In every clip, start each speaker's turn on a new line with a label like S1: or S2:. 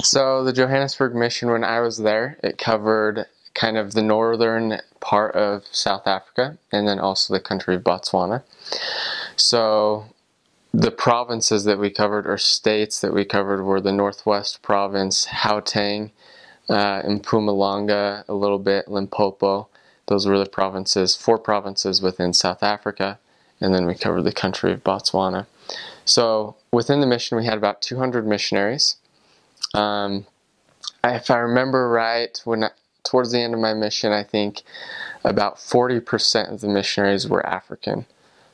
S1: So the Johannesburg mission, when I was there, it covered kind of the northern part of South Africa and then also the country of Botswana. So the provinces that we covered or states that we covered were the Northwest Province, Gauteng, uh, Mpumalanga, a little bit, Limpopo. Those were the provinces, four provinces within South Africa, and then we covered the country of Botswana. So within the mission, we had about 200 missionaries. Um, if I remember right, when I, towards the end of my mission, I think about 40% of the missionaries were African.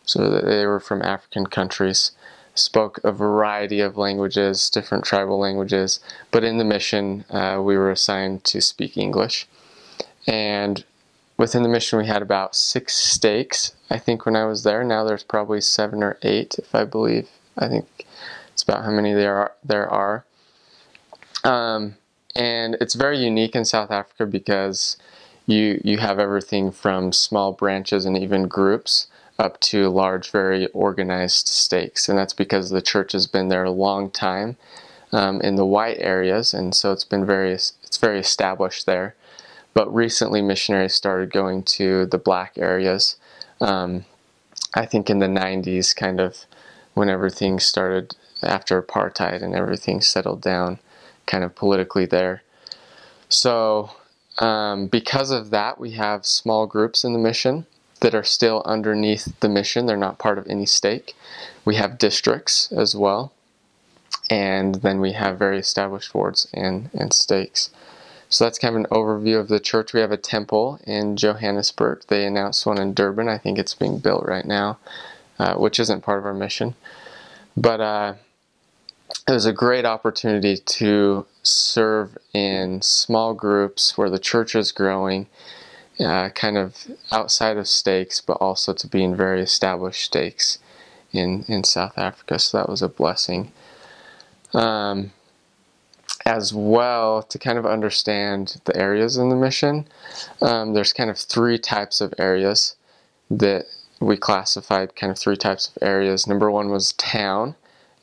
S1: So they were from African countries, spoke a variety of languages, different tribal languages, but in the mission, uh, we were assigned to speak English. And within the mission, we had about six stakes, I think, when I was there. Now there's probably seven or eight, if I believe. I think it's about how many there are. There are. Um, and it's very unique in South Africa because you you have everything from small branches and even groups up to large, very organized stakes, and that's because the church has been there a long time um, in the white areas, and so it's been very it's very established there. But recently, missionaries started going to the black areas. Um, I think in the 90s, kind of when everything started after apartheid and everything settled down kind of politically there. So, um, because of that, we have small groups in the mission that are still underneath the mission. They're not part of any stake. We have districts as well. And then we have very established wards and, and stakes. So that's kind of an overview of the church. We have a temple in Johannesburg. They announced one in Durban. I think it's being built right now, uh, which isn't part of our mission. But uh, it was a great opportunity to serve in small groups where the church is growing, uh, kind of outside of stakes, but also to be in very established stakes in, in South Africa. So that was a blessing. Um, as well, to kind of understand the areas in the mission, um, there's kind of three types of areas that we classified, kind of three types of areas. Number one was town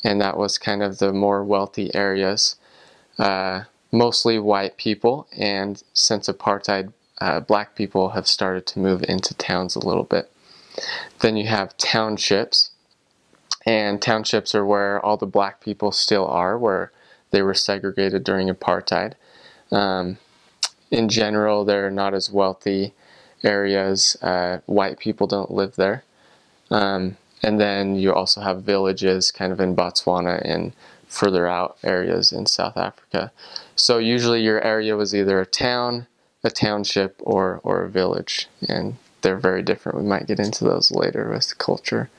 S1: and that was kind of the more wealthy areas, uh, mostly white people, and since apartheid, uh, black people have started to move into towns a little bit. Then you have townships, and townships are where all the black people still are, where they were segregated during apartheid. Um, in general, they're not as wealthy areas. Uh, white people don't live there. Um, and then you also have villages kind of in Botswana and further out areas in South Africa. So usually your area was either a town, a township, or, or a village. And they're very different. We might get into those later with culture.